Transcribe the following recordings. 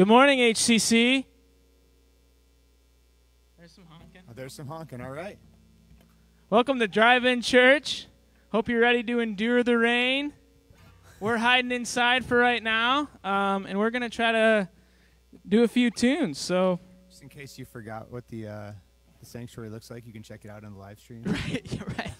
Good morning, HCC. There's some honking. Oh, there's some honking. All right. Welcome to Drive In Church. Hope you're ready to endure the rain. We're hiding inside for right now, um, and we're going to try to do a few tunes. So, Just in case you forgot what the uh, the sanctuary looks like, you can check it out on the live stream. right, right.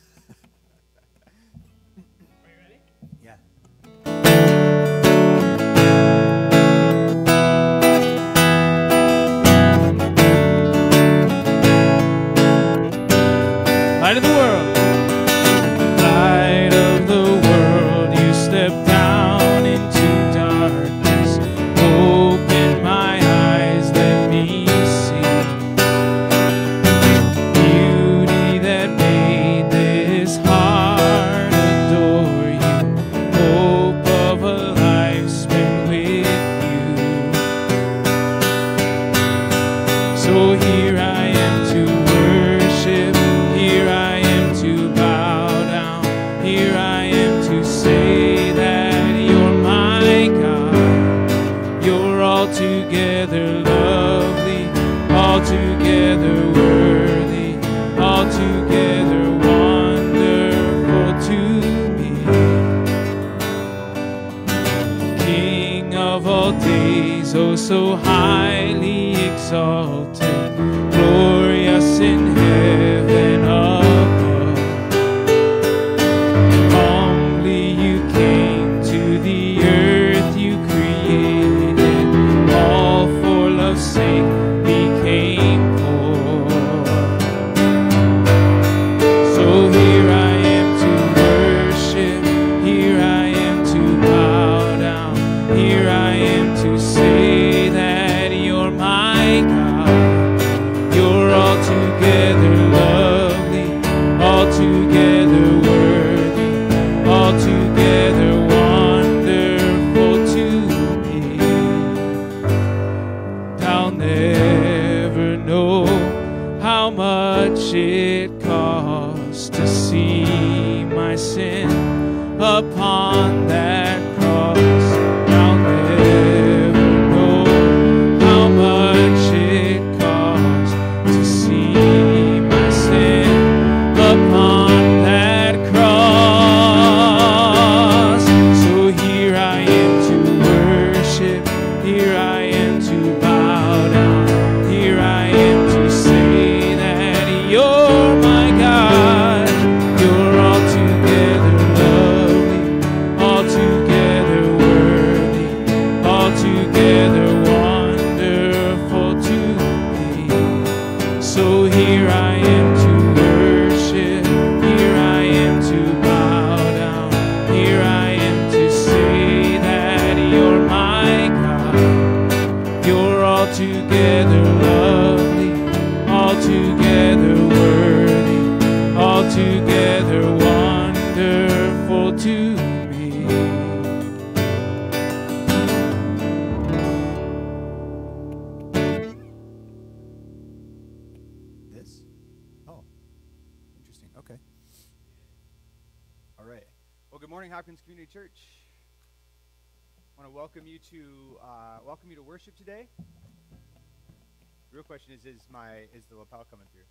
Lapel coming through?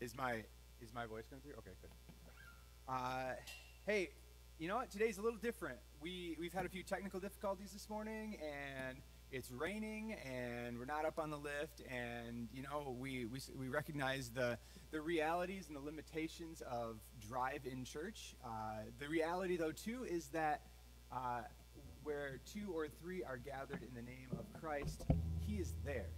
Is my is my voice coming through? Okay, good. Uh, hey, you know what? Today's a little different. We we've had a few technical difficulties this morning, and it's raining, and we're not up on the lift, and you know we we, we recognize the the realities and the limitations of drive-in church. Uh, the reality, though, too, is that uh, where two or three are gathered in the name of Christ, He is there,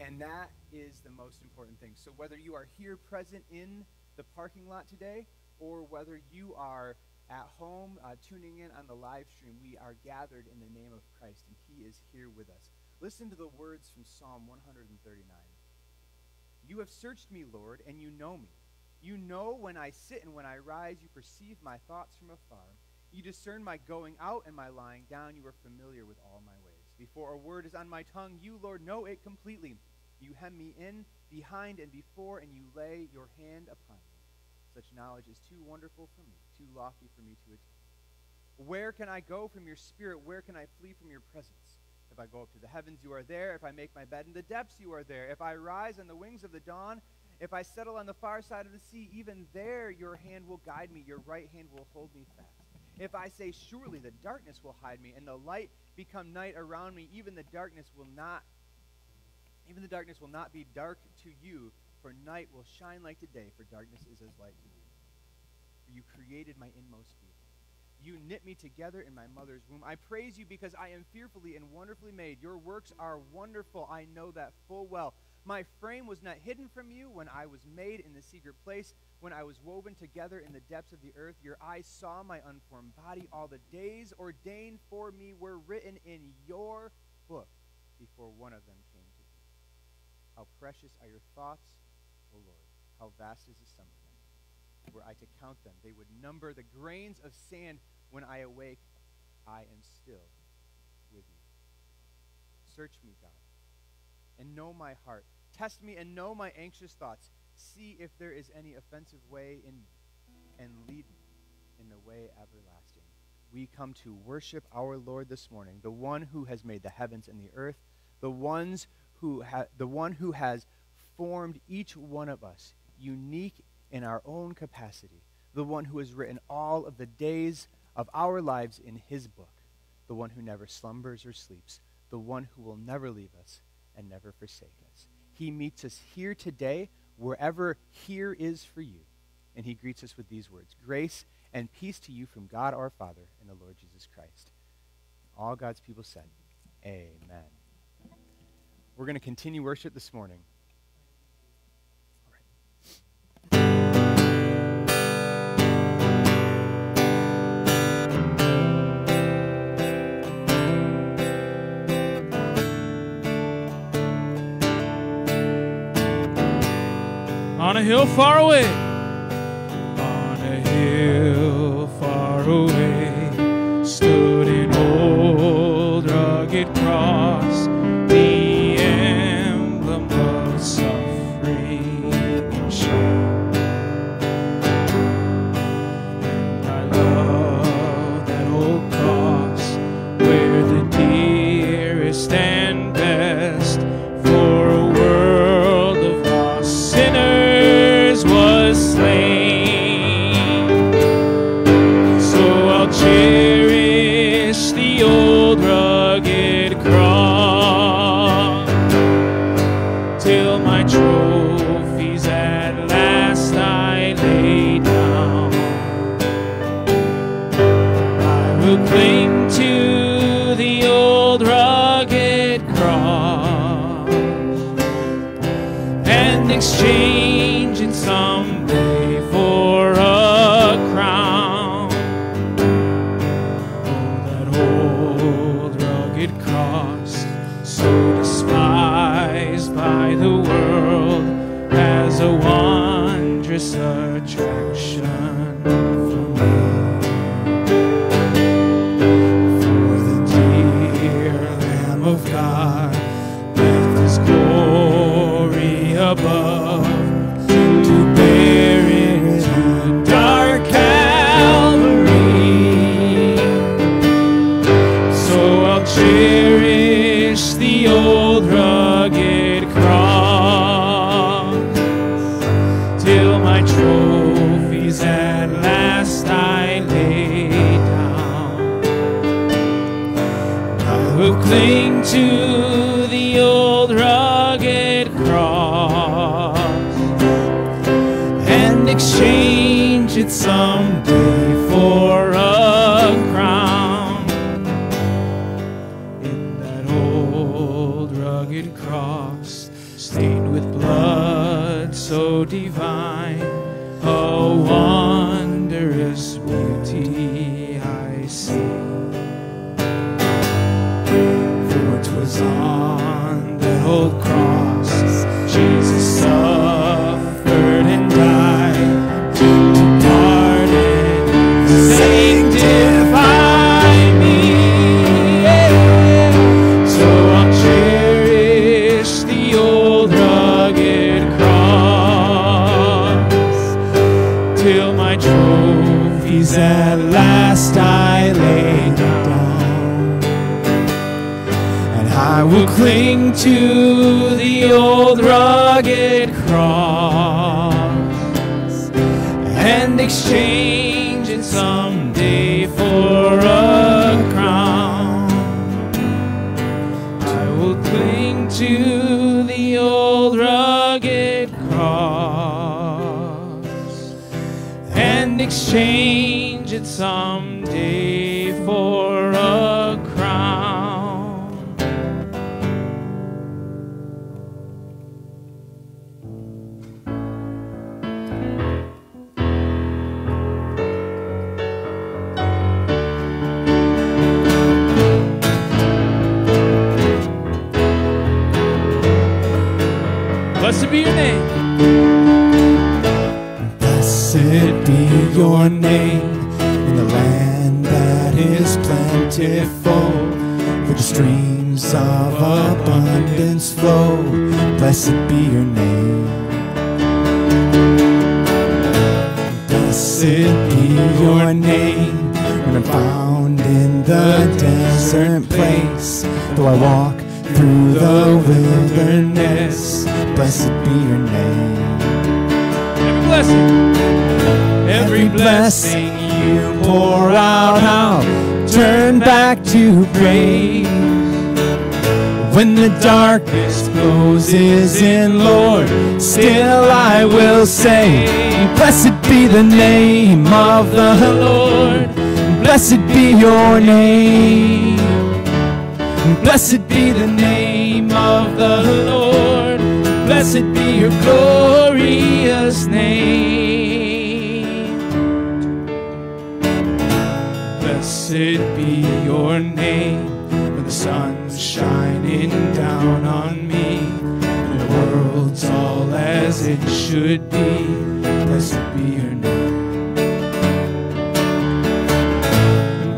and that is the most important thing. So whether you are here present in the parking lot today, or whether you are at home uh, tuning in on the live stream, we are gathered in the name of Christ, and He is here with us. Listen to the words from Psalm 139. You have searched me, Lord, and you know me. You know when I sit and when I rise, you perceive my thoughts from afar. You discern my going out and my lying down. You are familiar with all my. Before a word is on my tongue, you, Lord, know it completely. You hem me in, behind, and before, and you lay your hand upon me. Such knowledge is too wonderful for me, too lofty for me to attain. Where can I go from your spirit? Where can I flee from your presence? If I go up to the heavens, you are there. If I make my bed in the depths, you are there. If I rise on the wings of the dawn, if I settle on the far side of the sea, even there your hand will guide me, your right hand will hold me fast. If I say, Surely the darkness will hide me, and the light become night around me, even the darkness will not even the darkness will not be dark to you, for night will shine like the day, for darkness is as light to you. For you created my inmost being. You knit me together in my mother's womb. I praise you because I am fearfully and wonderfully made. Your works are wonderful. I know that full well. My frame was not hidden from you when I was made in the secret place, when I was woven together in the depths of the earth. Your eyes saw my unformed body. All the days ordained for me were written in your book before one of them came to be. How precious are your thoughts, O Lord. How vast is the sum of them. Were I to count them, they would number the grains of sand. When I awake, I am still with you. Search me, God, and know my heart. Test me and know my anxious thoughts. See if there is any offensive way in me, and lead me in the way everlasting. We come to worship our Lord this morning, the one who has made the heavens and the earth, the ones who ha- the one who has formed each one of us unique in our own capacity, the one who has written all of the days of our lives in his book, the one who never slumbers or sleeps, the one who will never leave us and never forsake us. He meets us here today, wherever here is for you, and he greets us with these words Grace and peace to you from God our Father and the Lord Jesus Christ. All God's people said, Amen. We're going to continue worship this morning. On a hill far away. Exchange it someday for a the darkness closes in, Lord, still I will say, Blessed be the name of the Lord. Blessed be your name. Blessed be the name of the Lord. Blessed be your glorious name. Blessed be your name shining down on me. And the world's all as it should be. Blessed be your name.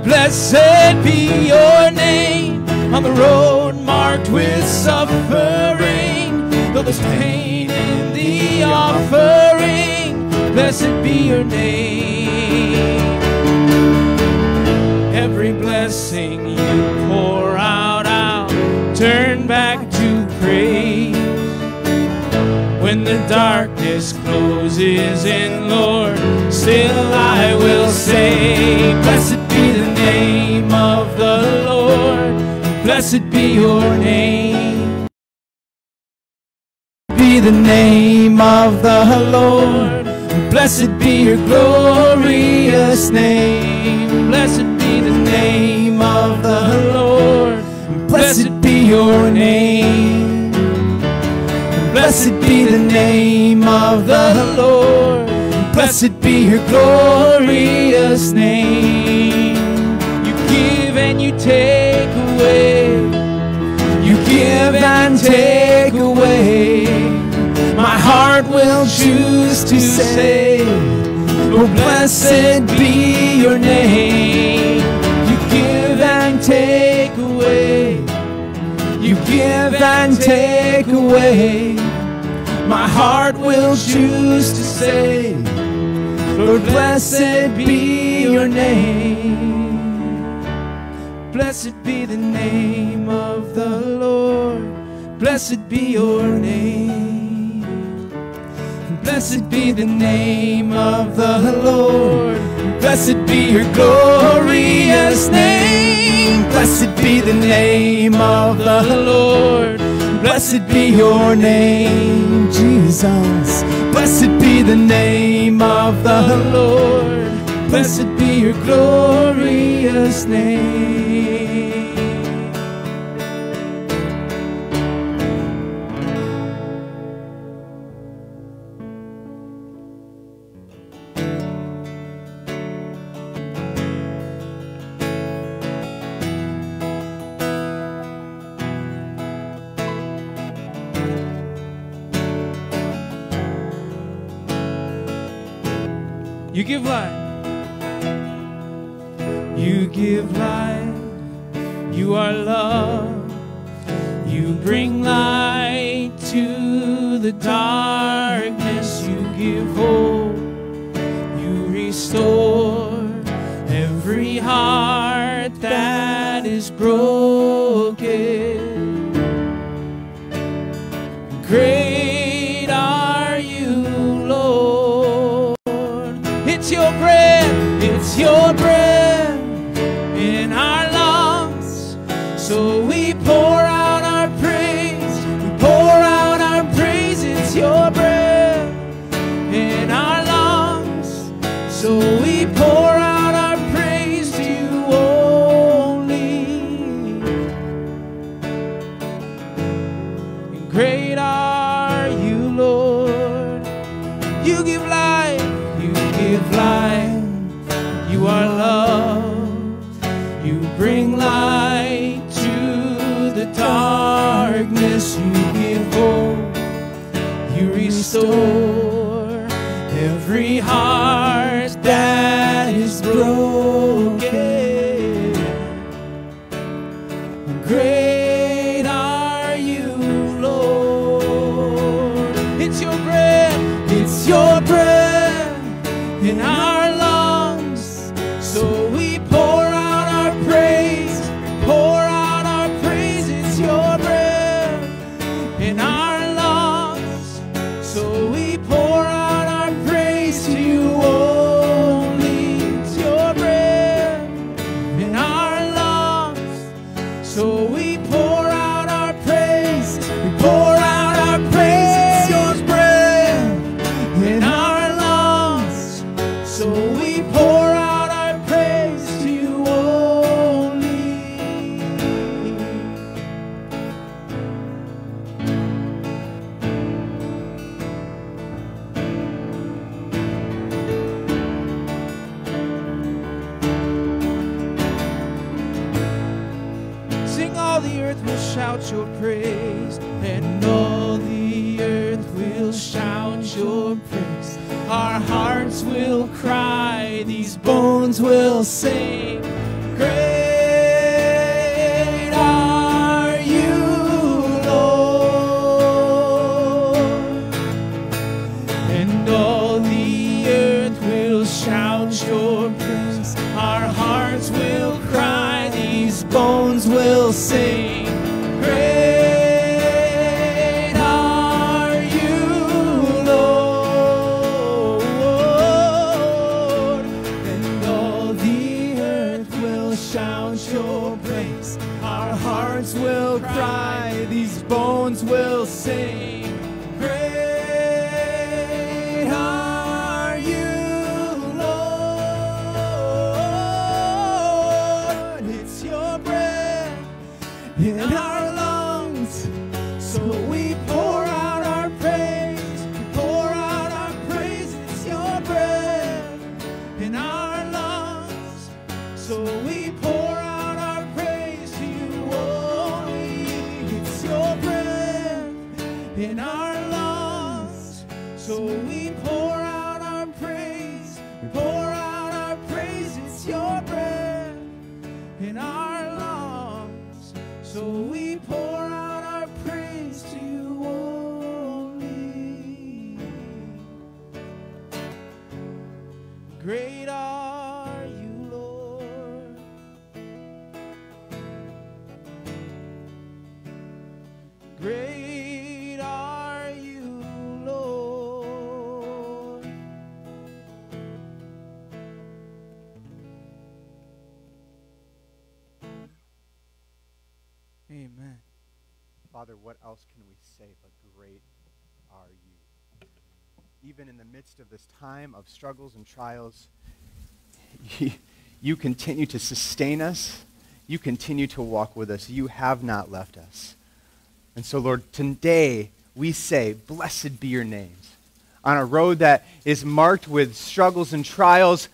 Blessed be your name on the road marked with suffering. Though there's pain in the offering, blessed be your name. Every blessing you pour turn back to praise. When the darkness closes in, Lord, still I will say, Blessed be the name of the Lord. Blessed be your name. Be the name of the Lord. Blessed be your glorious name. Blessed be the name of the your name. Blessed be the name of the Lord. Blessed be your glorious name. You give and you take away. You give and take away. My heart will choose to say, Oh, blessed be your name. You give and take and take away. My heart will choose to say, Lord, blessed be your name. Blessed be the name of the Lord. Blessed be your name. Blessed be the name of the Lord. Blessed be your glorious name. Blessed be the name of the Lord. Blessed be your name, Jesus. Blessed be the name of the Lord. Blessed be your glorious name. Of this time of struggles and trials, you continue to sustain us. You continue to walk with us. You have not left us. And so, Lord, today we say, Blessed be your names. On a road that is marked with struggles and trials,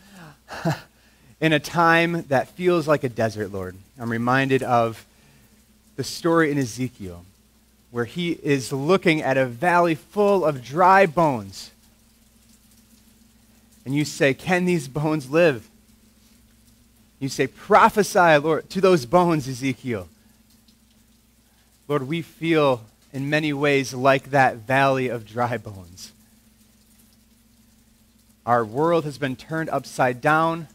in a time that feels like a desert, Lord. I'm reminded of the story in Ezekiel where he is looking at a valley full of dry bones. And you say, Can these bones live? You say, Prophesy, Lord, to those bones, Ezekiel. Lord, we feel in many ways like that valley of dry bones. Our world has been turned upside down.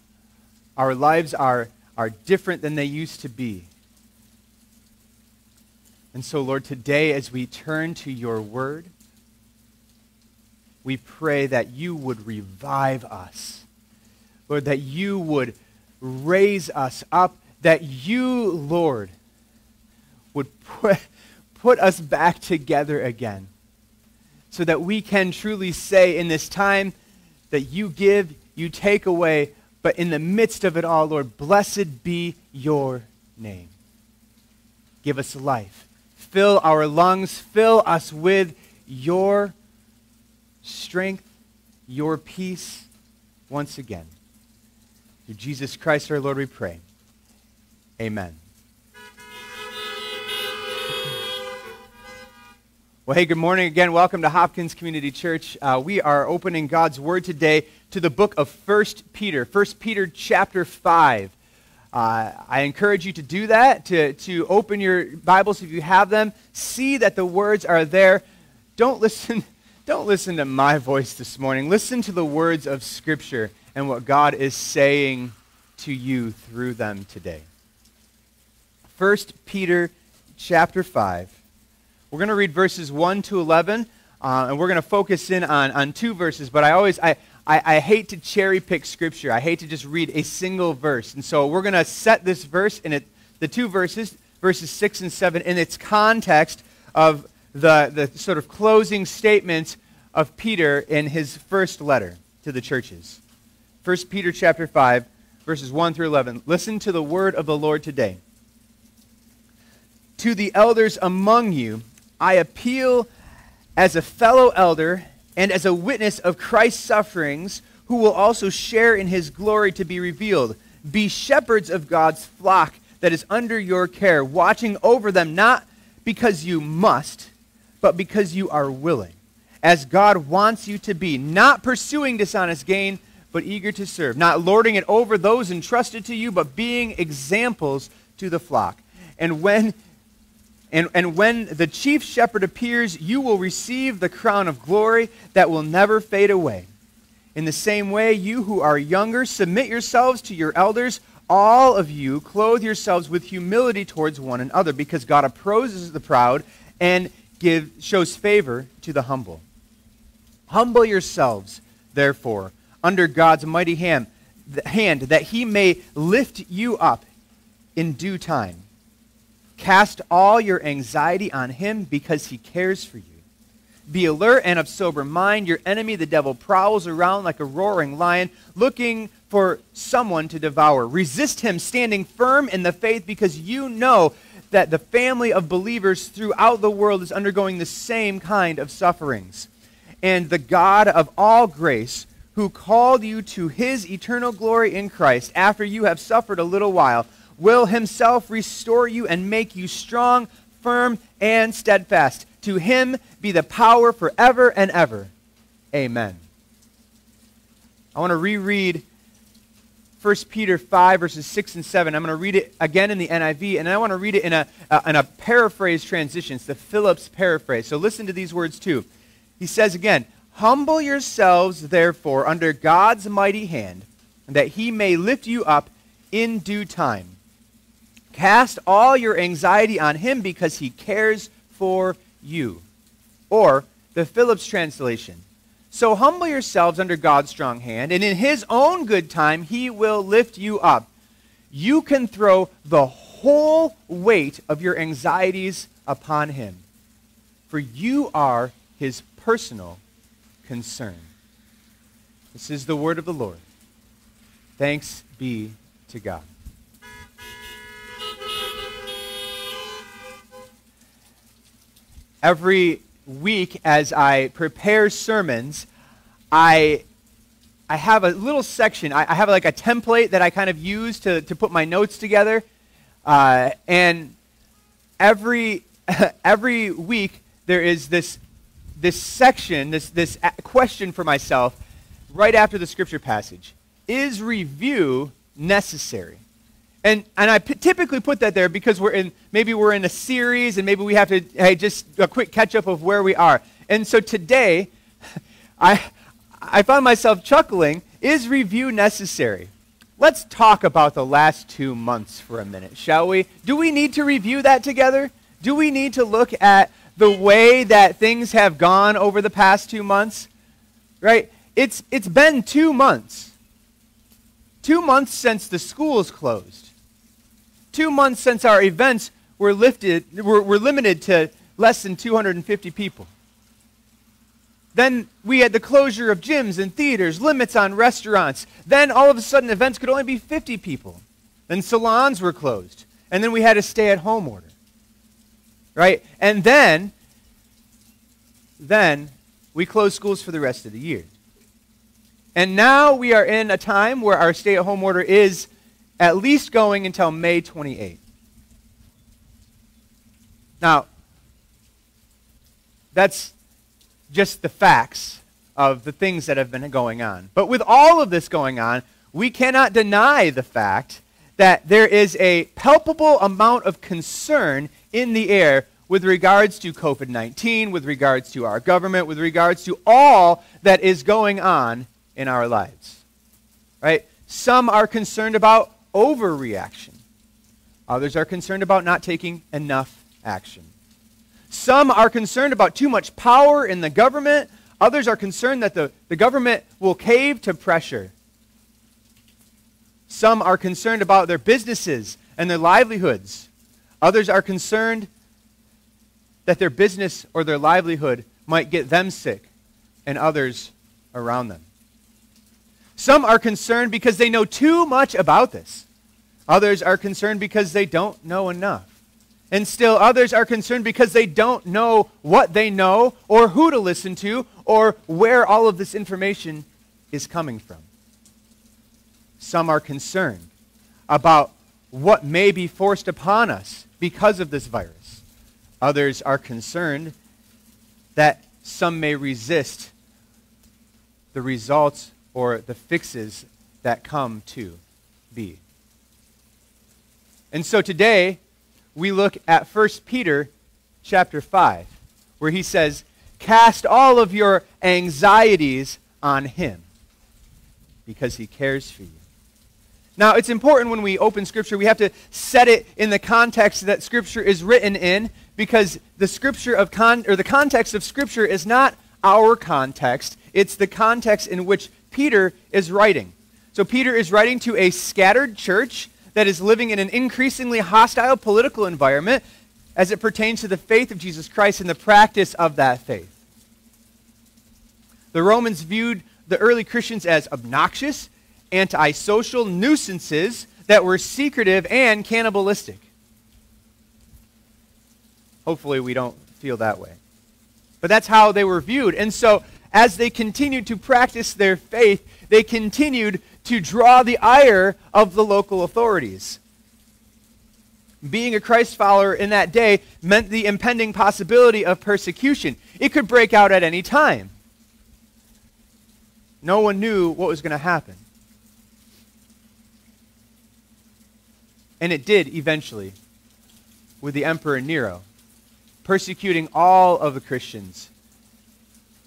Our lives are, are different than they used to be. And so, Lord, today as we turn to your word, we pray that you would revive us. Lord, that you would raise us up, that you, Lord, would put, put us back together again. So that we can truly say in this time that you give, you take away, but in the midst of it all, Lord, blessed be your name. Give us life. Fill our lungs. Fill us with your strength, your peace once again. Through Jesus Christ our Lord, we pray. Amen. Well, hey, good morning again. Welcome to Hopkins Community Church. Uh, we are opening God's Word today to the book of 1 Peter, 1 Peter chapter 5. Uh, I encourage you to do that, to, to open your Bibles if you have them. See that the words are there. Don't listen, don't listen to my voice this morning. Listen to the words of Scripture and what God is saying to you through them today. 1 Peter chapter 5. We're going to read verses 1 to 11, uh, and we're going to focus in on, on two verses, but I always, I, I, I hate to cherry pick scripture. I hate to just read a single verse. And so we're going to set this verse in it, the two verses, verses 6 and 7, in its context of the, the sort of closing statements of Peter in his first letter to the churches. 1 Peter chapter 5, verses 1 through 11. Listen to the word of the Lord today. To the elders among you, I appeal as a fellow elder and as a witness of Christ's sufferings, who will also share in his glory to be revealed. Be shepherds of God's flock that is under your care, watching over them not because you must, but because you are willing, as God wants you to be, not pursuing dishonest gain, but eager to serve, not lording it over those entrusted to you, but being examples to the flock. And when and, and when the chief shepherd appears, you will receive the crown of glory that will never fade away. In the same way, you who are younger, submit yourselves to your elders. All of you, clothe yourselves with humility towards one another, because God opposes the proud and give, shows favor to the humble. Humble yourselves, therefore, under God's mighty hand, hand that he may lift you up in due time. Cast all your anxiety on him because he cares for you. Be alert and of sober mind. Your enemy, the devil, prowls around like a roaring lion, looking for someone to devour. Resist him, standing firm in the faith, because you know that the family of believers throughout the world is undergoing the same kind of sufferings. And the God of all grace, who called you to his eternal glory in Christ, after you have suffered a little while, will himself restore you and make you strong, firm, and steadfast. To him be the power forever and ever. Amen. I want to reread 1 Peter 5, verses 6 and 7. I'm going to read it again in the NIV, and I want to read it in a, in a paraphrase transition. It's the Phillips paraphrase. So listen to these words too. He says again, Humble yourselves, therefore, under God's mighty hand, that he may lift you up in due time. Cast all your anxiety on him because he cares for you. Or the Phillips translation. So humble yourselves under God's strong hand, and in his own good time he will lift you up. You can throw the whole weight of your anxieties upon him, for you are his personal concern. This is the word of the Lord. Thanks be to God. Every week, as I prepare sermons, I, I have a little section. I, I have like a template that I kind of use to, to put my notes together. Uh, and every, every week, there is this, this section, this, this question for myself right after the scripture passage Is review necessary? And, and I p- typically put that there because we're in, maybe we're in a series and maybe we have to, hey, just a quick catch up of where we are. And so today, I, I found myself chuckling. Is review necessary? Let's talk about the last two months for a minute, shall we? Do we need to review that together? Do we need to look at the way that things have gone over the past two months? Right? It's, it's been two months. Two months since the schools closed. Two months since our events were, lifted, were, were limited to less than 250 people. Then we had the closure of gyms and theaters, limits on restaurants. Then all of a sudden, events could only be 50 people. Then salons were closed. And then we had a stay at home order. Right? And then, then we closed schools for the rest of the year. And now we are in a time where our stay at home order is at least going until May 28th. Now, that's just the facts of the things that have been going on. But with all of this going on, we cannot deny the fact that there is a palpable amount of concern in the air with regards to COVID 19, with regards to our government, with regards to all that is going on in our lives. Right? Some are concerned about overreaction, others are concerned about not taking enough action. Some are concerned about too much power in the government. Others are concerned that the, the government will cave to pressure. Some are concerned about their businesses and their livelihoods. Others are concerned that their business or their livelihood might get them sick and others around them. Some are concerned because they know too much about this. Others are concerned because they don't know enough. And still others are concerned because they don't know what they know or who to listen to or where all of this information is coming from. Some are concerned about what may be forced upon us because of this virus. Others are concerned that some may resist the results or the fixes that come to be. And so today, we look at 1 Peter chapter 5, where he says, Cast all of your anxieties on him because he cares for you. Now, it's important when we open Scripture, we have to set it in the context that Scripture is written in because the Scripture of con- or the context of Scripture is not our context, it's the context in which Peter is writing. So, Peter is writing to a scattered church that is living in an increasingly hostile political environment as it pertains to the faith of Jesus Christ and the practice of that faith. The Romans viewed the early Christians as obnoxious, antisocial nuisances that were secretive and cannibalistic. Hopefully, we don't feel that way. But that's how they were viewed. And so, as they continued to practice their faith, they continued to draw the ire of the local authorities. Being a Christ follower in that day meant the impending possibility of persecution. It could break out at any time. No one knew what was going to happen. And it did eventually with the Emperor Nero, persecuting all of the Christians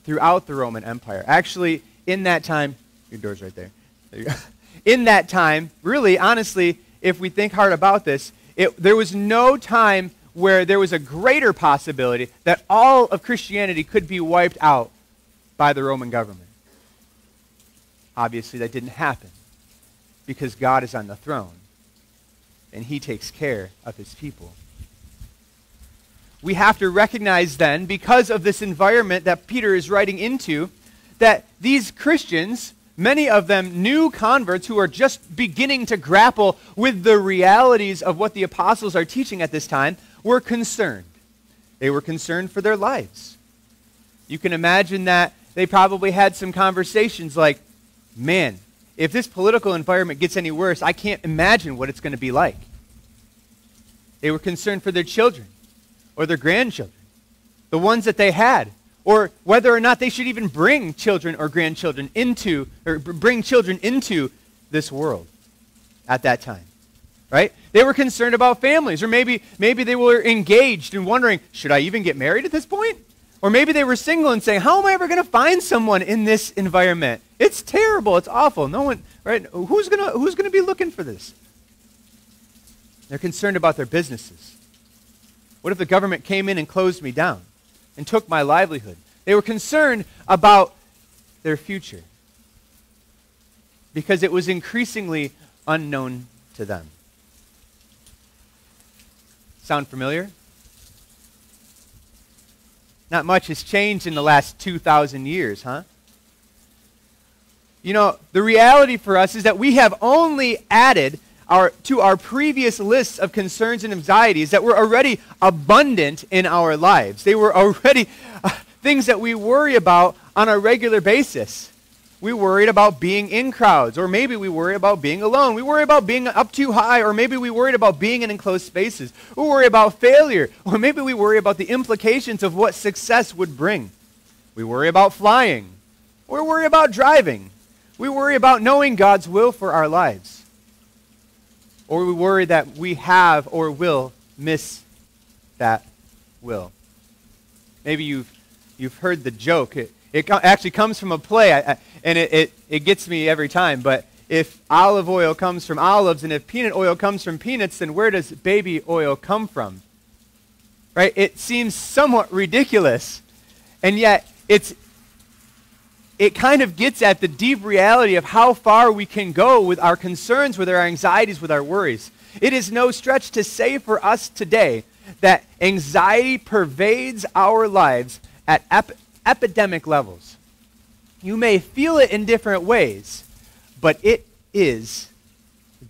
throughout the Roman Empire. Actually, in that time, your door's right there. there. In that time, really, honestly, if we think hard about this, it, there was no time where there was a greater possibility that all of Christianity could be wiped out by the Roman government. Obviously, that didn't happen because God is on the throne and he takes care of his people. We have to recognize then, because of this environment that Peter is writing into, that these Christians many of them new converts who are just beginning to grapple with the realities of what the apostles are teaching at this time, were concerned. They were concerned for their lives. You can imagine that they probably had some conversations like, man, if this political environment gets any worse, I can't imagine what it's going to be like. They were concerned for their children or their grandchildren, the ones that they had, or whether or not they should even bring children or grandchildren into, or bring children into this world at that time. Right? They were concerned about families, or maybe, maybe they were engaged and wondering, should I even get married at this point? Or maybe they were single and saying, how am I ever going to find someone in this environment? It's terrible. It's awful. No one, right? Who's going to, who's going to be looking for this? They're concerned about their businesses. What if the government came in and closed me down and took my livelihood? They were concerned about their future because it was increasingly unknown to them. Sound familiar? Not much has changed in the last 2,000 years, huh? You know, the reality for us is that we have only added our, to our previous lists of concerns and anxieties that were already abundant in our lives. They were already uh, things that we worry about on a regular basis. We worried about being in crowds, or maybe we worry about being alone. We worry about being up too high, or maybe we worried about being in enclosed spaces. We worry about failure, or maybe we worry about the implications of what success would bring. We worry about flying. We worry about driving. We worry about knowing God's will for our lives. Or we worry that we have or will miss that will. Maybe you've, you've heard the joke. It, it actually comes from a play, I, I, and it, it, it gets me every time. But if olive oil comes from olives and if peanut oil comes from peanuts, then where does baby oil come from? Right? It seems somewhat ridiculous. And yet, it's, it kind of gets at the deep reality of how far we can go with our concerns, with our anxieties, with our worries. It is no stretch to say for us today that anxiety pervades our lives at ep- epidemic levels. You may feel it in different ways, but it is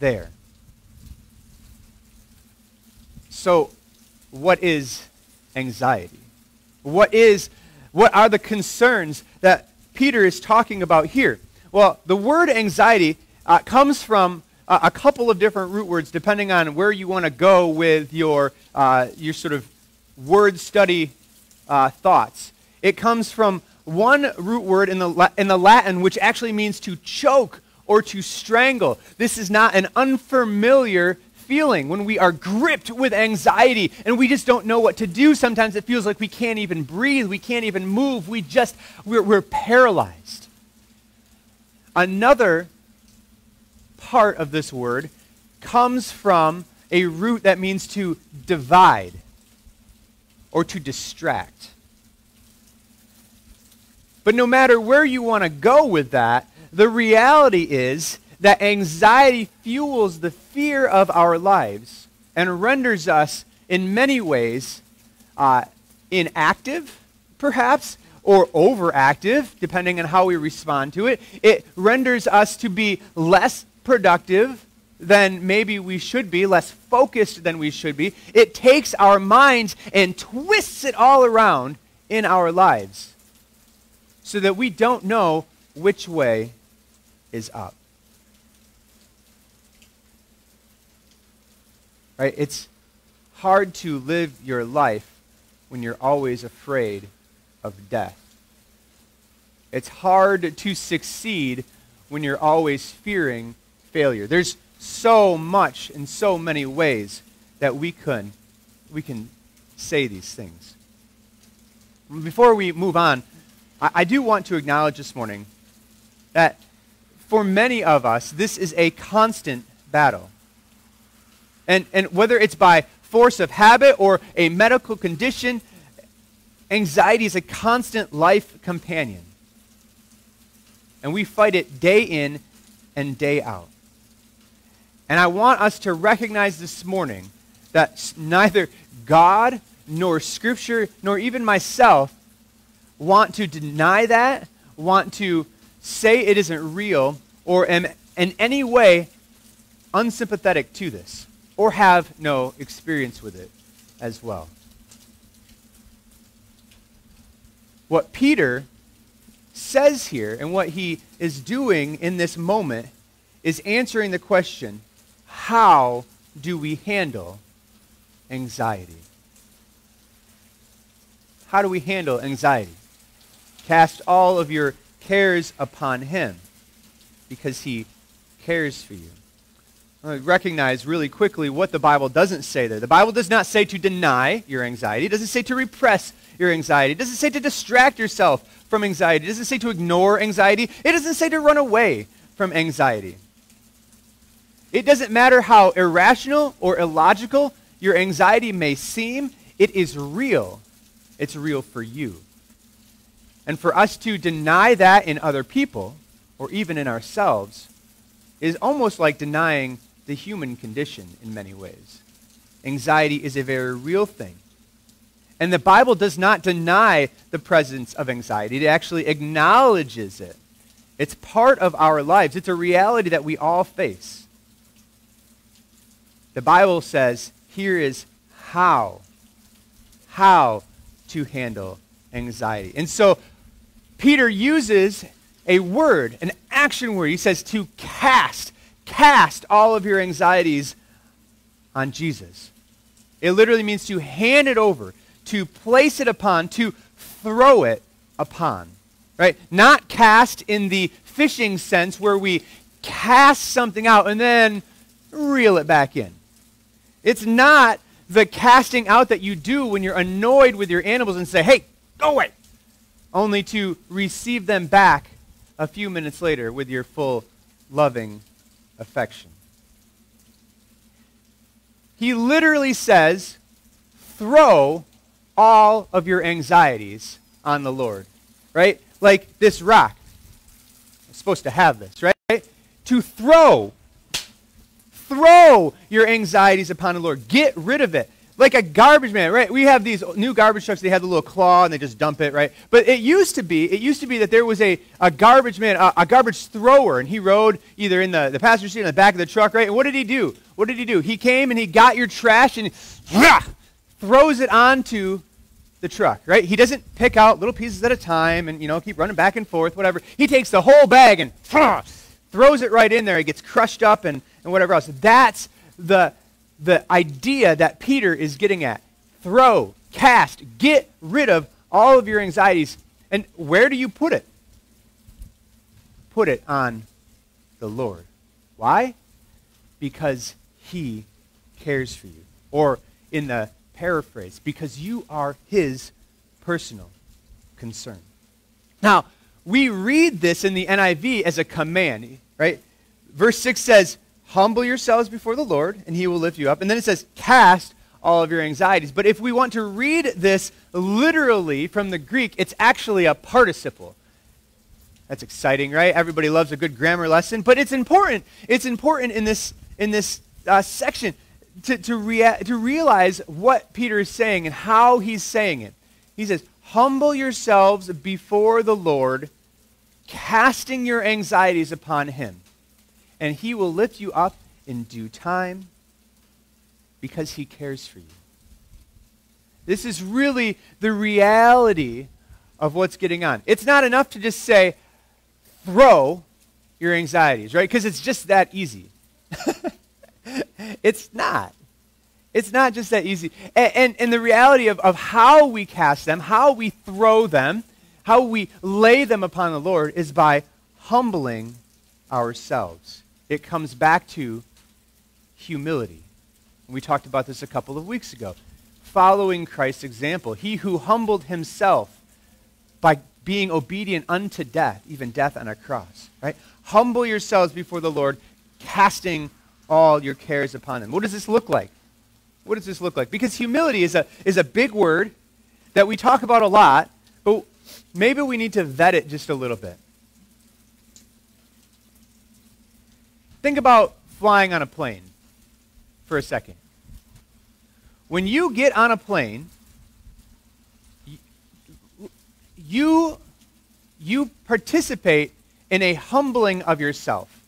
there. So, what is anxiety? What is what are the concerns that Peter is talking about here? Well, the word anxiety uh, comes from uh, a couple of different root words depending on where you want to go with your, uh, your sort of word study uh, thoughts. It comes from one root word in the, in the Latin which actually means to choke or to strangle. This is not an unfamiliar feeling when we are gripped with anxiety and we just don't know what to do. Sometimes it feels like we can't even breathe, we can't even move, we just, we're, we're paralyzed. Another part of this word comes from a root that means to divide or to distract. But no matter where you want to go with that, the reality is that anxiety fuels the fear of our lives and renders us, in many ways, uh, inactive, perhaps, or overactive, depending on how we respond to it. It renders us to be less productive than maybe we should be, less focused than we should be. It takes our minds and twists it all around in our lives so that we don't know which way is up. Right? It's hard to live your life when you're always afraid of death. It's hard to succeed when you're always fearing failure. There's so much in so many ways that we can we can say these things. Before we move on, I, I do want to acknowledge this morning that for many of us, this is a constant battle. And, and whether it's by force of habit or a medical condition, anxiety is a constant life companion. And we fight it day in and day out. And I want us to recognize this morning that neither God nor Scripture nor even myself want to deny that, want to say it isn't real or am in any way unsympathetic to this or have no experience with it as well. What Peter says here and what he is doing in this moment is answering the question how do we handle anxiety? How do we handle anxiety? Cast all of your cares upon him because he cares for you. I recognize really quickly what the Bible doesn't say there. The Bible does not say to deny your anxiety. It doesn't say to repress your anxiety. It doesn't say to distract yourself from anxiety. It doesn't say to ignore anxiety. It doesn't say to run away from anxiety. It doesn't matter how irrational or illogical your anxiety may seem, it is real. It's real for you. And for us to deny that in other people, or even in ourselves, is almost like denying the human condition in many ways. Anxiety is a very real thing. And the Bible does not deny the presence of anxiety, it actually acknowledges it. It's part of our lives, it's a reality that we all face. The Bible says here is how. How to handle anxiety. And so Peter uses a word, an action word. He says to cast, cast all of your anxieties on Jesus. It literally means to hand it over, to place it upon, to throw it upon. Right? Not cast in the fishing sense where we cast something out and then reel it back in. It's not the casting out that you do when you're annoyed with your animals and say, hey, go away, only to receive them back a few minutes later with your full loving affection. He literally says, throw all of your anxieties on the Lord, right? Like this rock. I'm supposed to have this, right? To throw throw your anxieties upon the Lord. Get rid of it. Like a garbage man, right? We have these new garbage trucks. They have the little claw and they just dump it, right? But it used to be, it used to be that there was a, a garbage man, a, a garbage thrower, and he rode either in the, the passenger seat or in the back of the truck, right? And what did he do? What did he do? He came and he got your trash and rah, throws it onto the truck, right? He doesn't pick out little pieces at a time and, you know, keep running back and forth, whatever. He takes the whole bag and throws it right in there. It gets crushed up and, and whatever else. That's the, the idea that Peter is getting at. Throw, cast, get rid of all of your anxieties. And where do you put it? Put it on the Lord. Why? Because he cares for you. Or in the paraphrase, because you are his personal concern. Now, we read this in the NIV as a command, right? Verse 6 says, Humble yourselves before the Lord, and he will lift you up. And then it says, Cast all of your anxieties. But if we want to read this literally from the Greek, it's actually a participle. That's exciting, right? Everybody loves a good grammar lesson, but it's important. It's important in this, in this uh, section to, to, rea- to realize what Peter is saying and how he's saying it. He says, Humble yourselves before the Lord, casting your anxieties upon him, and he will lift you up in due time because he cares for you. This is really the reality of what's getting on. It's not enough to just say, throw your anxieties, right? Because it's just that easy. it's not. It's not just that easy. And, and, and, the reality of, of how we cast them, how we throw them, how we lay them upon the Lord is by humbling ourselves. It comes back to humility. We talked about this a couple of weeks ago. Following Christ's example, he who humbled himself by being obedient unto death, even death on a cross, right? Humble yourselves before the Lord, casting all your cares upon him. What does this look like? What does this look like? Because humility is a, is a big word that we talk about a lot, but maybe we need to vet it just a little bit. Think about flying on a plane for a second. When you get on a plane, you, you participate in a humbling of yourself.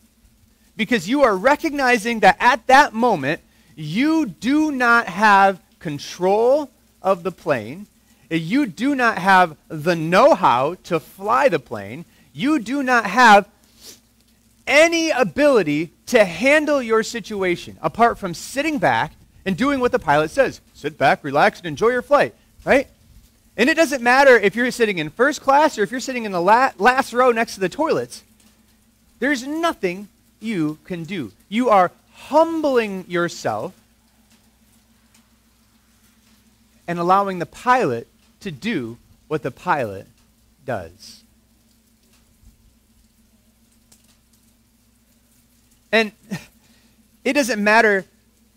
Because you are recognizing that at that moment, you do not have control of the plane. You do not have the know how to fly the plane. You do not have any ability to handle your situation apart from sitting back and doing what the pilot says sit back, relax, and enjoy your flight, right? And it doesn't matter if you're sitting in first class or if you're sitting in the la- last row next to the toilets. There's nothing you can do. You are humbling yourself and allowing the pilot to do what the pilot does. And it doesn't matter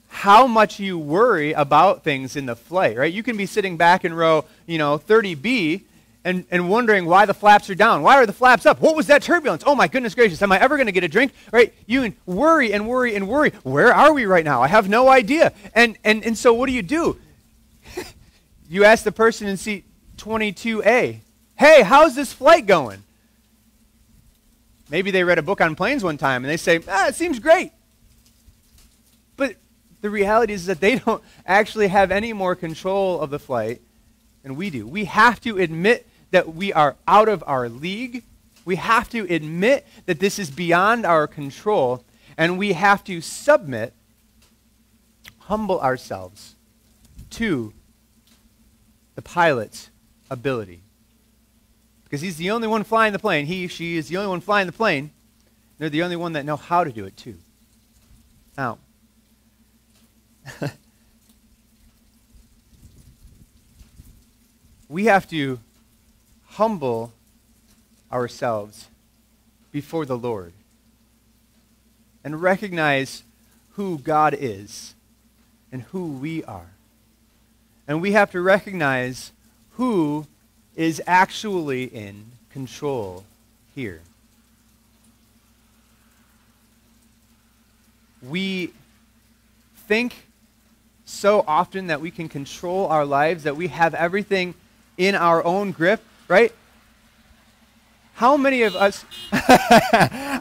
how much you worry about things in the flight, right? You can be sitting back in row, you know, 30B and, and wondering why the flaps are down. Why are the flaps up? What was that turbulence? Oh my goodness gracious, am I ever going to get a drink? Right? You worry and worry and worry. Where are we right now? I have no idea. And, and, and so what do you do? you ask the person in seat 22A, hey, how's this flight going? Maybe they read a book on planes one time and they say, ah, it seems great. But the reality is that they don't actually have any more control of the flight than we do. We have to admit that we are out of our league. We have to admit that this is beyond our control. And we have to submit, humble ourselves to the pilot's ability. Because he's the only one flying the plane. He, she is the only one flying the plane. They're the only one that know how to do it, too. Now, we have to humble ourselves before the Lord and recognize who God is and who we are. And we have to recognize who is actually in control here. We think so often that we can control our lives, that we have everything in our own grip, right? How many of us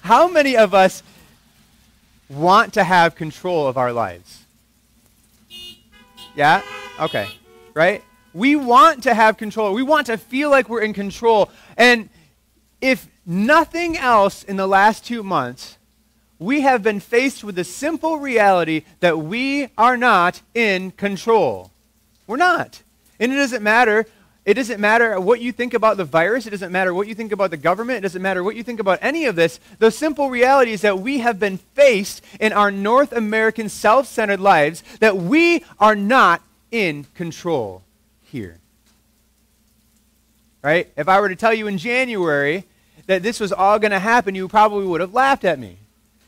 how many of us want to have control of our lives? Yeah? Okay. Right? We want to have control. We want to feel like we're in control. And if nothing else in the last 2 months, we have been faced with the simple reality that we are not in control. We're not. And it doesn't matter. It doesn't matter what you think about the virus. It doesn't matter what you think about the government. It doesn't matter what you think about any of this. The simple reality is that we have been faced in our North American self centered lives that we are not in control here. Right? If I were to tell you in January that this was all going to happen, you probably would have laughed at me.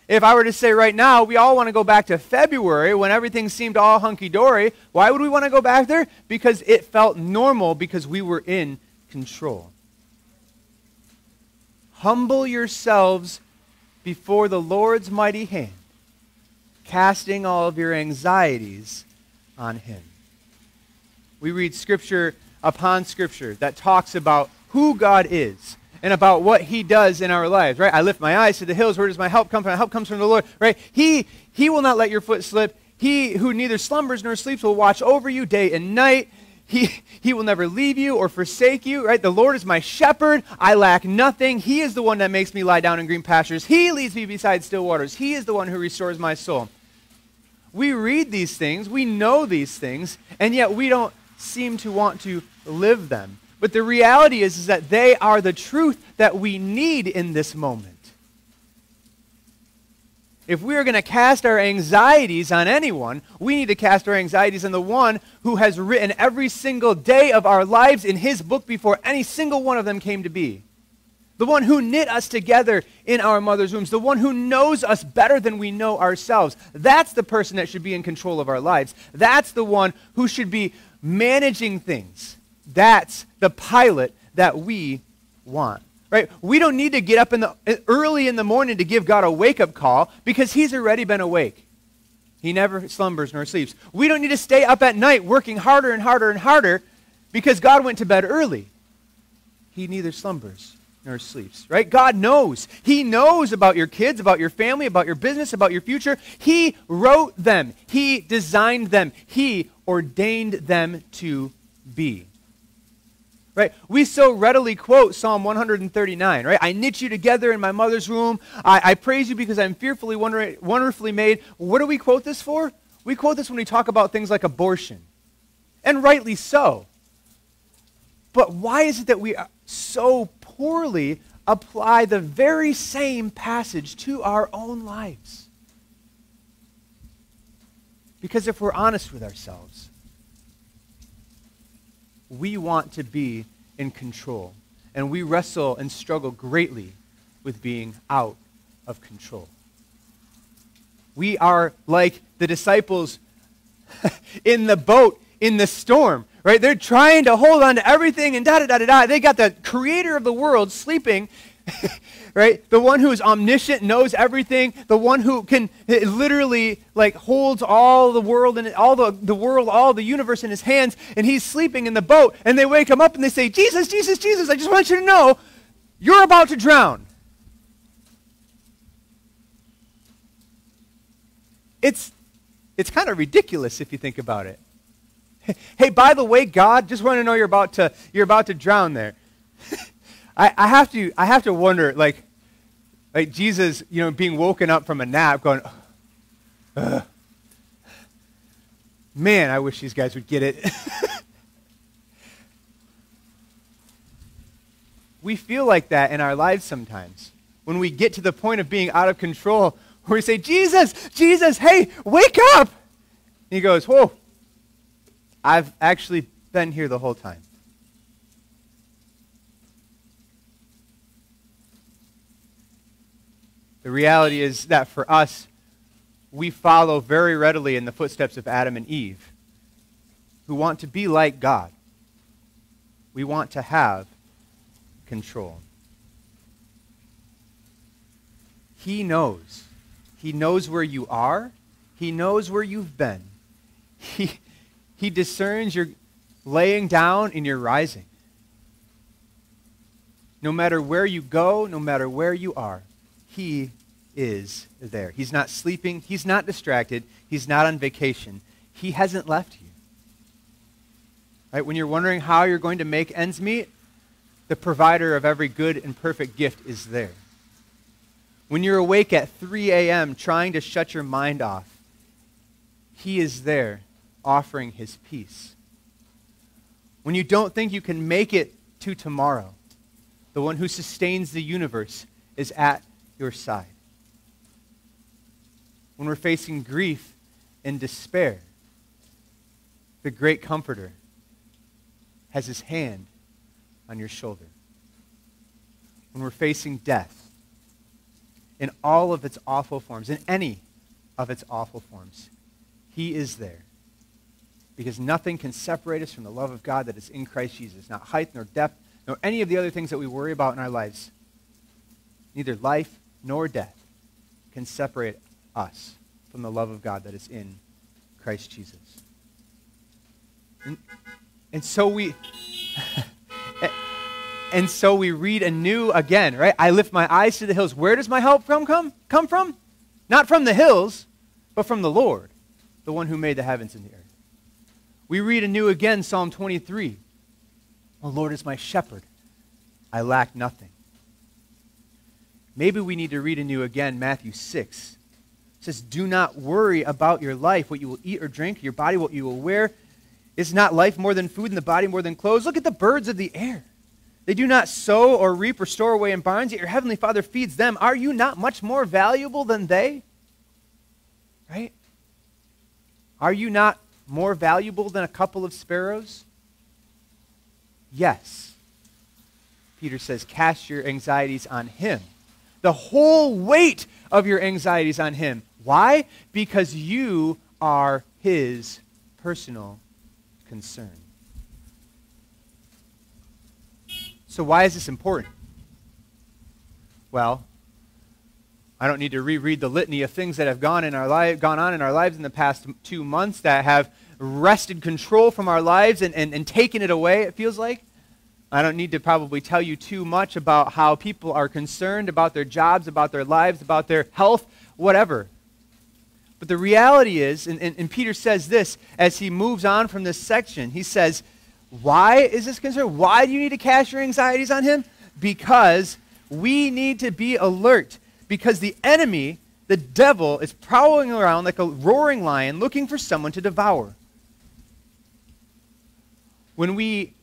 If I were to say right now, we all want to go back to February when everything seemed all hunky dory, why would we want to go back there? Because it felt normal because we were in control. Humble yourselves before the Lord's mighty hand, casting all of your anxieties on Him. We read scripture upon scripture that talks about who God is and about what he does in our lives, right? I lift my eyes to the hills. Where does my help come from? My help comes from the Lord, right? He, he will not let your foot slip. He who neither slumbers nor sleeps will watch over you day and night. He, he will never leave you or forsake you, right? The Lord is my shepherd. I lack nothing. He is the one that makes me lie down in green pastures. He leads me beside still waters. He is the one who restores my soul. We read these things, we know these things, and yet we don't seem to want to live them. But the reality is, is that they are the truth that we need in this moment. If we are going to cast our anxieties on anyone, we need to cast our anxieties on the one who has written every single day of our lives in his book before any single one of them came to be. The one who knit us together in our mother's wombs. The one who knows us better than we know ourselves. That's the person that should be in control of our lives. That's the one who should be managing things. That's the pilot that we want. Right? We don't need to get up in the early in the morning to give God a wake-up call because he's already been awake. He never slumbers nor sleeps. We don't need to stay up at night working harder and harder and harder because God went to bed early. He neither slumbers nor sleeps, right? God knows. He knows about your kids, about your family, about your business, about your future. He wrote them, He designed them, He ordained them to be. Right? We so readily quote Psalm 139, right? I knit you together in my mother's womb. I, I praise you because I'm fearfully, wonder- wonderfully made. What do we quote this for? We quote this when we talk about things like abortion. And rightly so. But why is it that we uh, so poorly apply the very same passage to our own lives? Because if we're honest with ourselves, we want to be in control. And we wrestle and struggle greatly with being out of control. We are like the disciples in the boat in the storm, right? They're trying to hold on to everything and da da da da da. They got the creator of the world sleeping, right? The one who is omniscient, knows everything, the one who can eh, literally like holds all the world and all the, the world, all the universe in his hands, and he's sleeping in the boat. And they wake him up and they say, Jesus, Jesus, Jesus, I just want you to know you're about to drown. It's it's kind of ridiculous if you think about it. hey, by the way, God, just want to know you're about to you're about to drown there. I, I have to I have to wonder, like, like Jesus, you know, being woken up from a nap, going, Ugh. man, I wish these guys would get it. we feel like that in our lives sometimes. When we get to the point of being out of control, where we say, Jesus, Jesus, hey, wake up! And he goes, Whoa, I've actually been here the whole time. The reality is that for us, we follow very readily in the footsteps of Adam and Eve, who want to be like God. We want to have control. He knows. He knows where you are. He knows where you've been. He, he discerns your laying down and your rising. No matter where you go, no matter where you are, He is there. He's not sleeping. He's not distracted. He's not on vacation. He hasn't left you. Right? When you're wondering how you're going to make ends meet, the provider of every good and perfect gift is there. When you're awake at 3 a.m. trying to shut your mind off, He is there offering His peace. When you don't think you can make it to tomorrow, the one who sustains the universe is at your side. When we're facing grief and despair, the great comforter has his hand on your shoulder. When we're facing death in all of its awful forms, in any of its awful forms, he is there. Because nothing can separate us from the love of God that is in Christ Jesus. Not height nor depth, nor any of the other things that we worry about in our lives. Neither life nor death can separate us from the love of God that is in Christ Jesus. And, and so we and so we read anew again, right? I lift my eyes to the hills. Where does my help from come come from? Not from the hills, but from the Lord, the one who made the heavens and the earth. We read anew again Psalm 23. The Lord is my shepherd. I lack nothing. Maybe we need to read anew again Matthew 6. It says, Do not worry about your life, what you will eat or drink, your body, what you will wear. Is not life more than food and the body more than clothes? Look at the birds of the air. They do not sow or reap or store away in barns, yet your heavenly Father feeds them. Are you not much more valuable than they? Right? Are you not more valuable than a couple of sparrows? Yes. Peter says, Cast your anxieties on him. The whole weight of your anxieties on him. Why? Because you are his personal concern. So, why is this important? Well, I don't need to reread the litany of things that have gone, in our li- gone on in our lives in the past two months that have wrested control from our lives and, and, and taken it away, it feels like. I don't need to probably tell you too much about how people are concerned about their jobs, about their lives, about their health, whatever. But the reality is, and, and, and Peter says this as he moves on from this section, he says, Why is this concern? Why do you need to cast your anxieties on him? Because we need to be alert. Because the enemy, the devil, is prowling around like a roaring lion looking for someone to devour. When we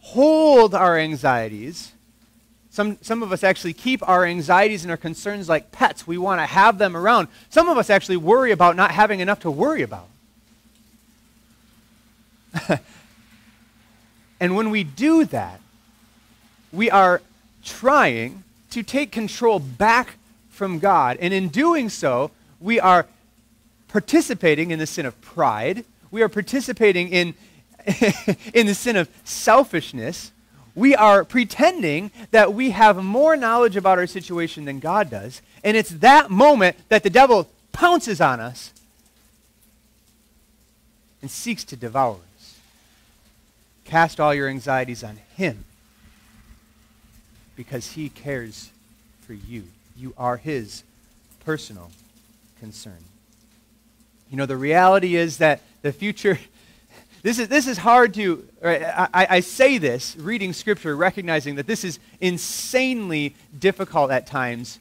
hold our anxieties, some, some of us actually keep our anxieties and our concerns like pets. We want to have them around. Some of us actually worry about not having enough to worry about. and when we do that, we are trying to take control back from God. And in doing so, we are participating in the sin of pride. We are participating in, in the sin of selfishness. We are pretending that we have more knowledge about our situation than God does. And it's that moment that the devil pounces on us and seeks to devour us. Cast all your anxieties on him because he cares for you. You are his personal concern. You know, the reality is that the future, this is, this is hard to, I, I say this reading scripture, recognizing that this is insanely difficult at times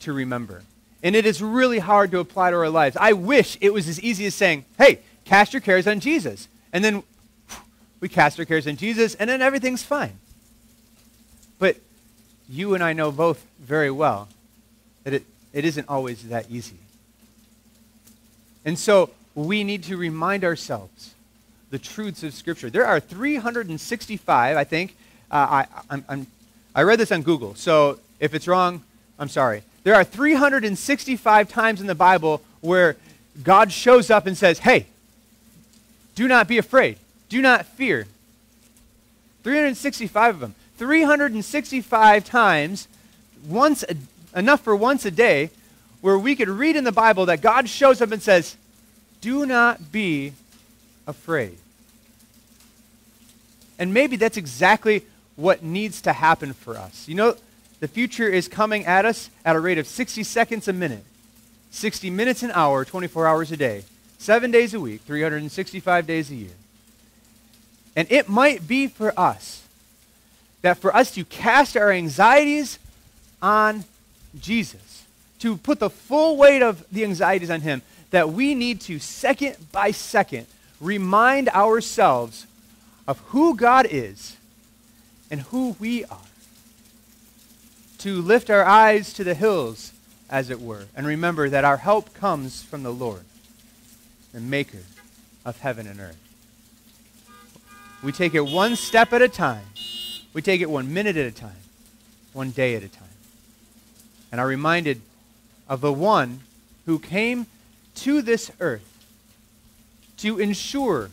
to remember. And it is really hard to apply to our lives. I wish it was as easy as saying, hey, cast your cares on Jesus. And then we cast our cares on Jesus, and then everything's fine. But you and I know both very well that it, it isn't always that easy. And so we need to remind ourselves the truths of Scripture. There are 365, I think. Uh, I, I'm, I'm, I read this on Google, so if it's wrong, I'm sorry. There are 365 times in the Bible where God shows up and says, Hey, do not be afraid. Do not fear. 365 of them. 365 times, once a, enough for once a day, where we could read in the Bible that God shows up and says, Do not be afraid. And maybe that's exactly what needs to happen for us. You know, the future is coming at us at a rate of 60 seconds a minute, 60 minutes an hour, 24 hours a day, seven days a week, 365 days a year. And it might be for us that for us to cast our anxieties on Jesus, to put the full weight of the anxieties on Him, that we need to, second by second, remind ourselves of who God is and who we are. To lift our eyes to the hills, as it were, and remember that our help comes from the Lord, the maker of heaven and earth. We take it one step at a time. We take it one minute at a time, one day at a time. And are reminded of the one who came to this earth to ensure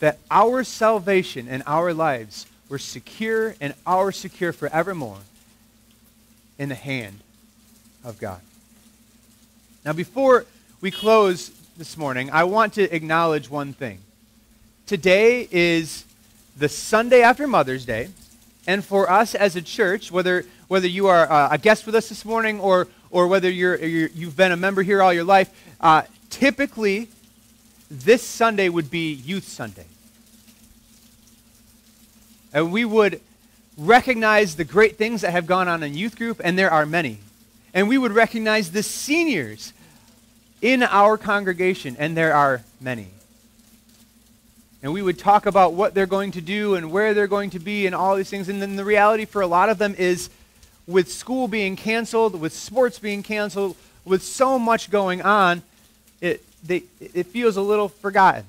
that our salvation and our lives were secure and are secure forevermore in the hand of God. Now, before we close this morning, I want to acknowledge one thing. Today is the Sunday after Mother's Day, and for us as a church, whether, whether you are uh, a guest with us this morning or, or whether you're, you have been a member here all your life, uh, typically this Sunday would be Youth Sunday. And we would recognize the great things that have gone on in youth group, and there are many. And we would recognize the seniors in our congregation, and there are many. And we would talk about what they're going to do and where they're going to be and all these things. And then the reality for a lot of them is with school being canceled, with sports being canceled, with so much going on, it, they, it feels a little forgotten.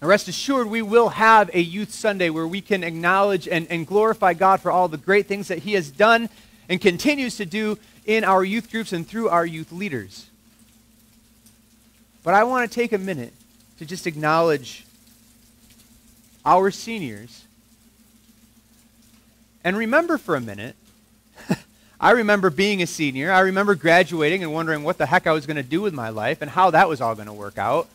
And rest assured, we will have a Youth Sunday where we can acknowledge and, and glorify God for all the great things that He has done and continues to do in our youth groups and through our youth leaders. But I want to take a minute to just acknowledge our seniors. And remember for a minute, I remember being a senior. I remember graduating and wondering what the heck I was going to do with my life and how that was all going to work out.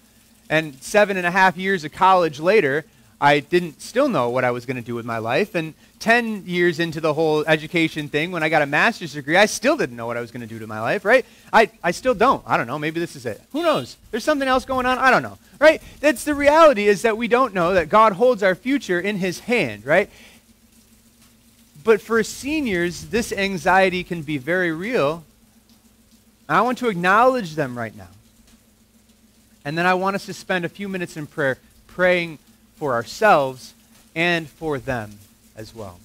And seven and a half years of college later, I didn't still know what I was going to do with my life. And 10 years into the whole education thing, when I got a master's degree, I still didn't know what I was going to do to my life, right? I, I still don't. I don't know. Maybe this is it. Who knows? There's something else going on. I don't know, right? That's the reality is that we don't know that God holds our future in his hand, right? But for seniors, this anxiety can be very real. I want to acknowledge them right now. And then I want us to spend a few minutes in prayer praying for ourselves and for them as well.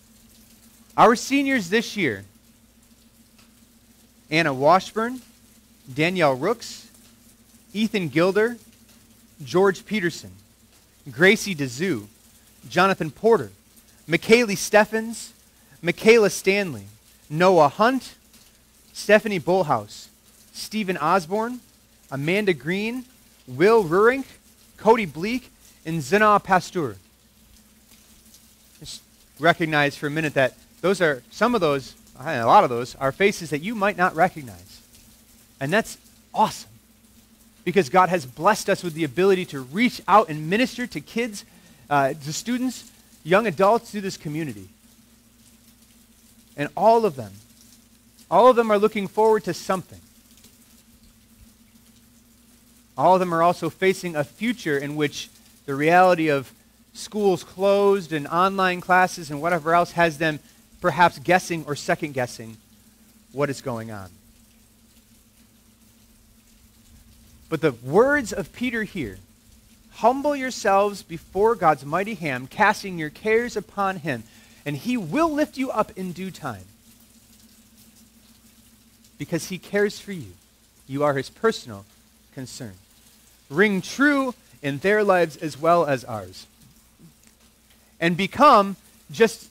Our seniors this year Anna Washburn, Danielle Rooks, Ethan Gilder, George Peterson, Gracie DeZoo, Jonathan Porter, McKaylee Steffens, Michaela Stanley, Noah Hunt, Stephanie Bullhouse, Stephen Osborne, Amanda Green, Will Rurink, Cody Bleak, and Zina Pasteur. Just recognize for a minute that those are, some of those, a lot of those, are faces that you might not recognize. And that's awesome because God has blessed us with the ability to reach out and minister to kids, uh, to students, young adults through this community. And all of them, all of them are looking forward to something. All of them are also facing a future in which the reality of schools closed and online classes and whatever else has them perhaps guessing or second guessing what is going on. But the words of Peter here humble yourselves before God's mighty hand, casting your cares upon him, and he will lift you up in due time. Because he cares for you. You are his personal concern. Ring true in their lives as well as ours. And become just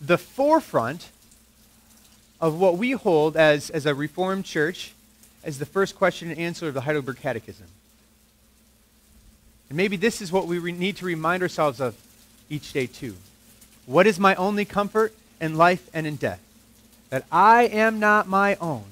the forefront of what we hold as, as a Reformed church as the first question and answer of the Heidelberg Catechism. And maybe this is what we re- need to remind ourselves of each day, too. What is my only comfort in life and in death? That I am not my own,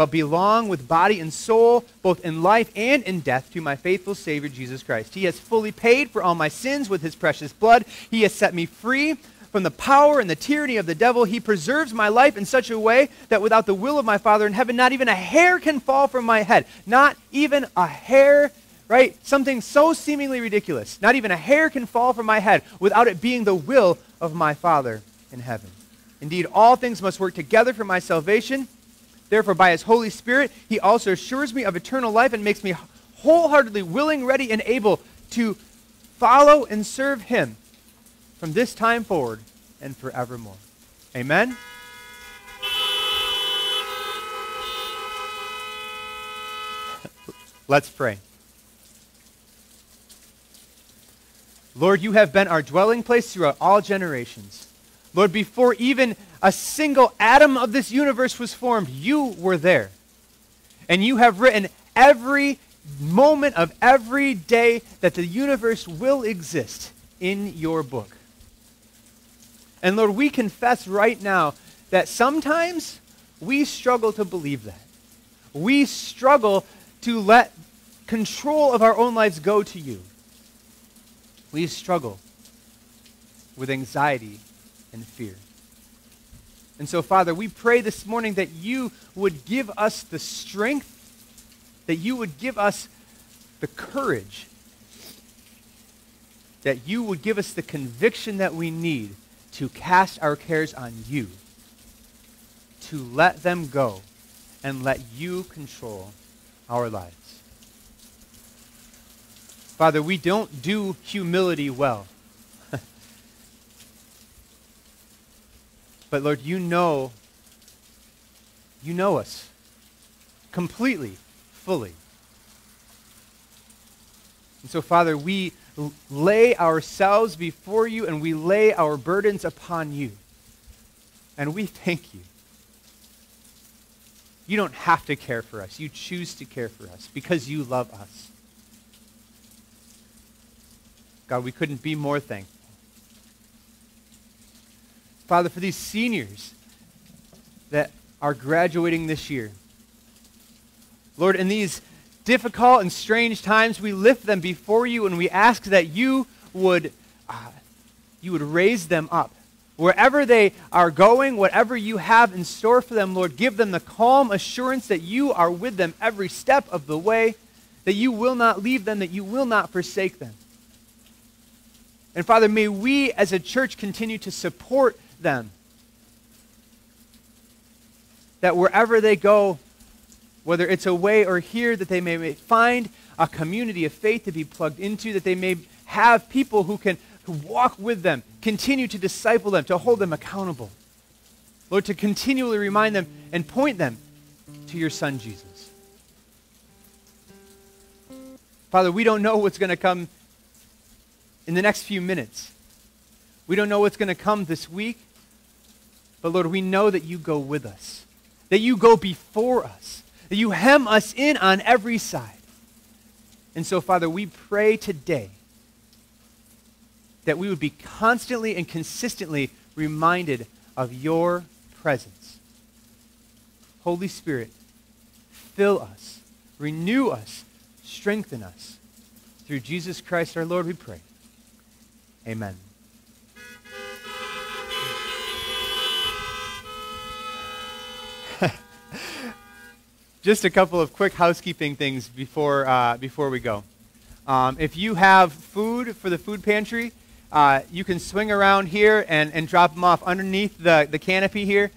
but belong with body and soul, both in life and in death, to my faithful Savior, Jesus Christ. He has fully paid for all my sins with his precious blood. He has set me free from the power and the tyranny of the devil. He preserves my life in such a way that without the will of my Father in heaven, not even a hair can fall from my head. Not even a hair, right? Something so seemingly ridiculous. Not even a hair can fall from my head without it being the will of my Father in heaven. Indeed, all things must work together for my salvation. Therefore, by his Holy Spirit, he also assures me of eternal life and makes me wholeheartedly willing, ready, and able to follow and serve him from this time forward and forevermore. Amen? Let's pray. Lord, you have been our dwelling place throughout all generations. Lord, before even a single atom of this universe was formed, you were there. And you have written every moment of every day that the universe will exist in your book. And Lord, we confess right now that sometimes we struggle to believe that. We struggle to let control of our own lives go to you. We struggle with anxiety and fear. And so, Father, we pray this morning that you would give us the strength, that you would give us the courage, that you would give us the conviction that we need to cast our cares on you, to let them go, and let you control our lives. Father, we don't do humility well. But Lord, you know, you know us completely, fully. And so, Father, we lay ourselves before you and we lay our burdens upon you. And we thank you. You don't have to care for us. You choose to care for us because you love us. God, we couldn't be more thankful. Father, for these seniors that are graduating this year, Lord, in these difficult and strange times, we lift them before you and we ask that you would uh, you would raise them up. Wherever they are going, whatever you have in store for them, Lord, give them the calm assurance that you are with them every step of the way, that you will not leave them, that you will not forsake them. And Father, may we as a church continue to support them. That wherever they go, whether it's away or here, that they may, find a community of faith to be plugged into, that they may have people who can who walk with them, continue to disciple them, to hold them accountable. Lord, to continually remind them and point them to your Son, Jesus. Father, we don't know what's going to come in the next few minutes. We don't know what's going to come this week. But Lord, we know that you go with us, that you go before us, that you hem us in on every side. And so, Father, we pray today that we would be constantly and consistently reminded of your presence. Holy Spirit, fill us, renew us, strengthen us. Through Jesus Christ our Lord, we pray. Amen. Just a couple of quick housekeeping things before, uh, before we go. Um, if you have food for the food pantry, uh, you can swing around here and, and drop them off underneath the, the canopy here.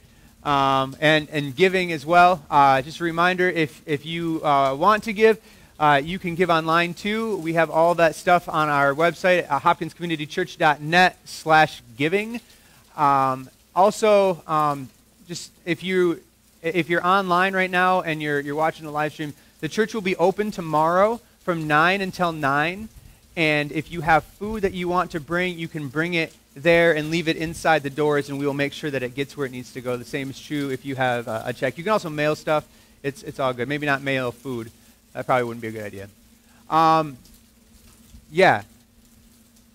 Um, and, and giving as well. Uh, just a reminder if, if you uh, want to give, uh, you can give online too. We have all that stuff on our website hopkinscommunitychurch.net slash giving. Um, also, um, just if you if you're online right now and you're you're watching the live stream, the church will be open tomorrow from nine until nine. And if you have food that you want to bring, you can bring it there and leave it inside the doors, and we will make sure that it gets where it needs to go. The same is true if you have uh, a check. You can also mail stuff. It's it's all good. Maybe not mail food. That probably wouldn't be a good idea. Um, yeah.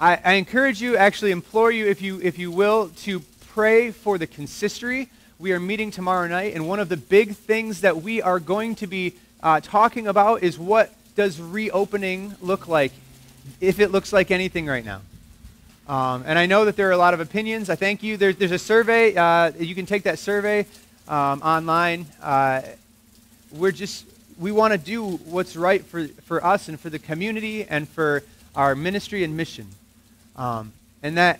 I, I encourage you, actually implore you, if you, if you will, to pray for the consistory. We are meeting tomorrow night, and one of the big things that we are going to be uh, talking about is what does reopening look like, if it looks like anything right now. Um, and I know that there are a lot of opinions. I thank you. There, there's a survey. Uh, you can take that survey um, online. Uh, we're just we want to do what's right for, for us and for the community and for our ministry and mission. Um, and that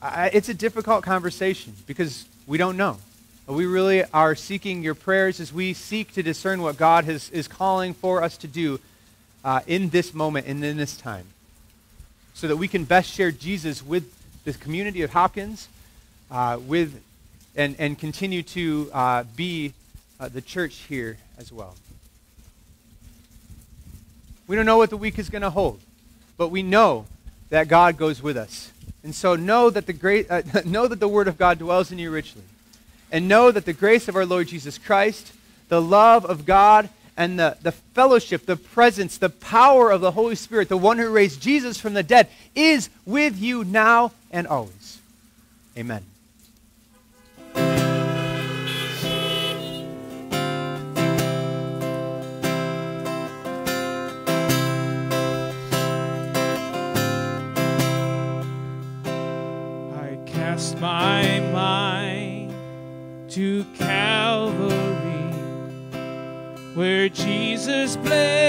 I, it's a difficult conversation because we don't know. We really are seeking your prayers as we seek to discern what God has, is calling for us to do uh, in this moment and in this time so that we can best share Jesus with the community of Hopkins uh, with, and, and continue to uh, be uh, the church here as well. We don't know what the week is going to hold, but we know that God goes with us. And so know that the great, uh, know that the word of God dwells in you richly. And know that the grace of our Lord Jesus Christ, the love of God, and the, the fellowship, the presence, the power of the Holy Spirit, the one who raised Jesus from the dead, is with you now and always. Amen. Cast my mind to Calvary, where Jesus bled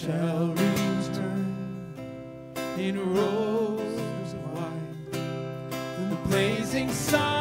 shall return in robes of white. The blazing sun